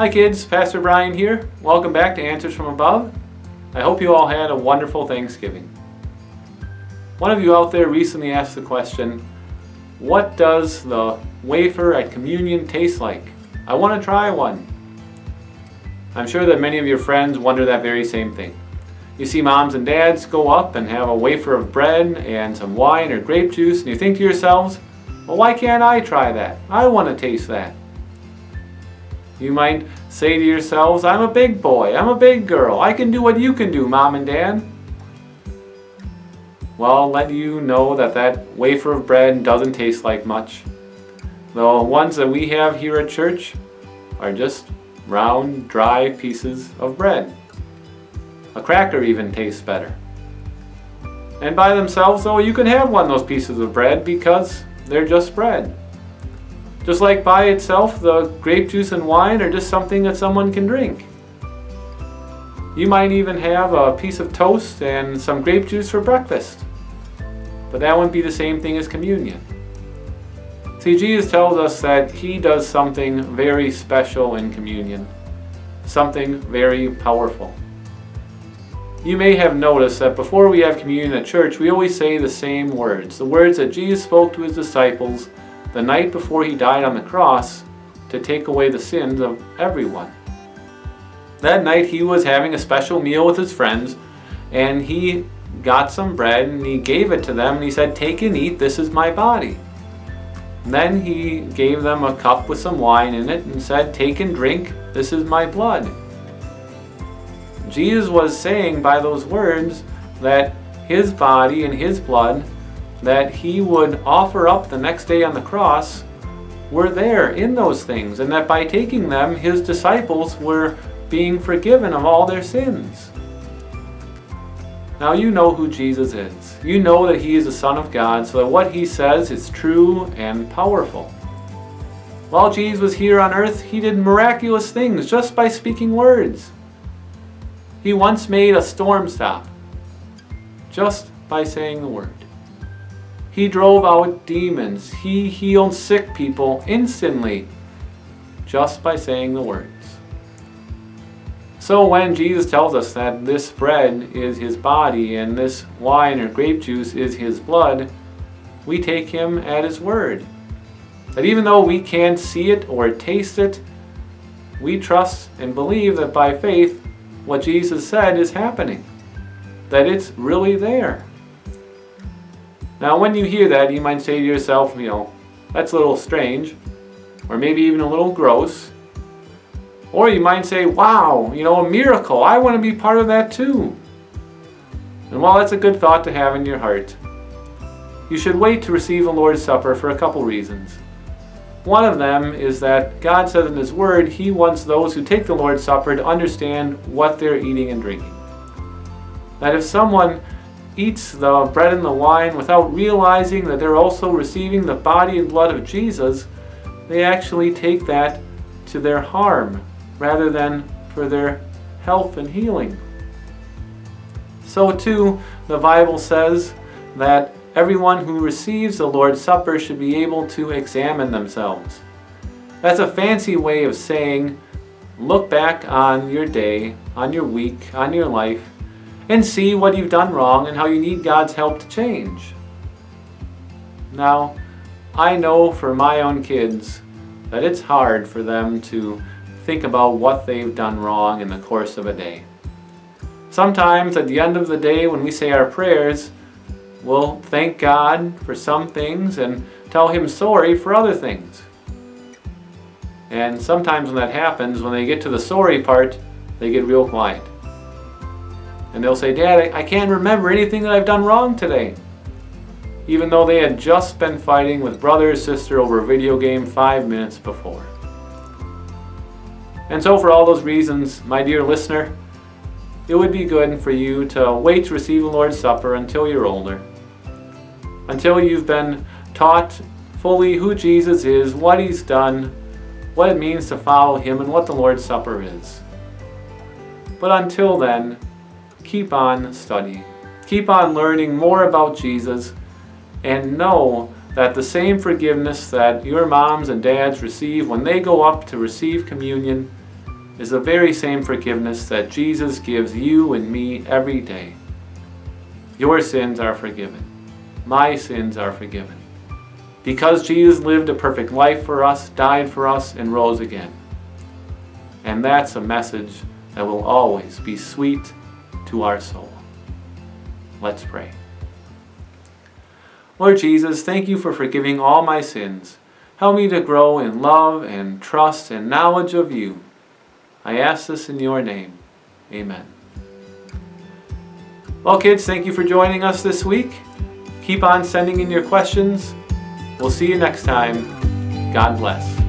Hi kids, Pastor Brian here. Welcome back to Answers from Above. I hope you all had a wonderful Thanksgiving. One of you out there recently asked the question, what does the wafer at communion taste like? I want to try one. I'm sure that many of your friends wonder that very same thing. You see moms and dads go up and have a wafer of bread and some wine or grape juice and you think to yourselves, well why can't I try that? I want to taste that. You might say to yourselves, I'm a big boy, I'm a big girl, I can do what you can do, mom and dad. Well, let you know that that wafer of bread doesn't taste like much. The ones that we have here at church are just round, dry pieces of bread. A cracker even tastes better. And by themselves, though, you can have one of those pieces of bread because they're just bread. Just like by itself, the grape juice and wine are just something that someone can drink. You might even have a piece of toast and some grape juice for breakfast. But that wouldn't be the same thing as communion. See, Jesus tells us that He does something very special in communion, something very powerful. You may have noticed that before we have communion at church, we always say the same words, the words that Jesus spoke to His disciples the night before He died on the cross to take away the sins of everyone. That night He was having a special meal with His friends, and He got some bread and He gave it to them, and He said, Take and eat, this is my body. Then he gave them a cup with some wine in it and said, Take and drink, this is my blood. Jesus was saying by those words that his body and his blood that he would offer up the next day on the cross were there in those things, and that by taking them, his disciples were being forgiven of all their sins. Now you know who Jesus is. You know that he is the Son of God, so that what he says is true and powerful. While Jesus was here on earth, he did miraculous things just by speaking words. He once made a storm stop just by saying the word. He drove out demons. He healed sick people instantly just by saying the words. So when Jesus tells us that this bread is his body and this wine or grape juice is his blood, we take him at his word. That even though we can't see it or taste it, we trust and believe that by faith what Jesus said is happening. That it's really there. Now when you hear that, you might say to yourself, you know, that's a little strange, or maybe even a little gross, or you might say, wow, you know, a miracle. I want to be part of that too. And while that's a good thought to have in your heart, you should wait to receive the Lord's Supper for a couple reasons. One of them is that God says in His Word He wants those who take the Lord's Supper to understand what they're eating and drinking. That if someone eats the bread and the wine without realizing that they're also receiving the body and blood of Jesus, they actually take that to their harm rather than for their health and healing. So too, the Bible says that everyone who receives the Lord's Supper should be able to examine themselves. That's a fancy way of saying, look back on your day, on your week, on your life, and see what you've done wrong and how you need God's help to change. Now, I know for my own kids that it's hard for them to think about what they've done wrong in the course of a day. Sometimes at the end of the day when we say our prayers, we'll thank God for some things and tell Him sorry for other things. And sometimes when that happens, when they get to the sorry part, they get real quiet. And they'll say, Dad, I can't remember anything that I've done wrong today. Even though they had just been fighting with brother or sister over a video game five minutes before. And so for all those reasons, my dear listener, it would be good for you to wait to receive the Lord's Supper until you're older. Until you've been taught fully who Jesus is, what He's done, what it means to follow Him, and what the Lord's Supper is. But until then, keep on studying. Keep on learning more about Jesus and know that the same forgiveness that your moms and dads receive when they go up to receive communion is the very same forgiveness that Jesus gives you and me every day. Your sins are forgiven. My sins are forgiven. Because Jesus lived a perfect life for us, died for us, and rose again. And that's a message that will always be sweet to our soul. Let's pray. Lord Jesus, thank you for forgiving all my sins. Help me to grow in love and trust and knowledge of you. I ask this in your name. Amen. Well, kids, thank you for joining us this week. Keep on sending in your questions. We'll see you next time. God bless.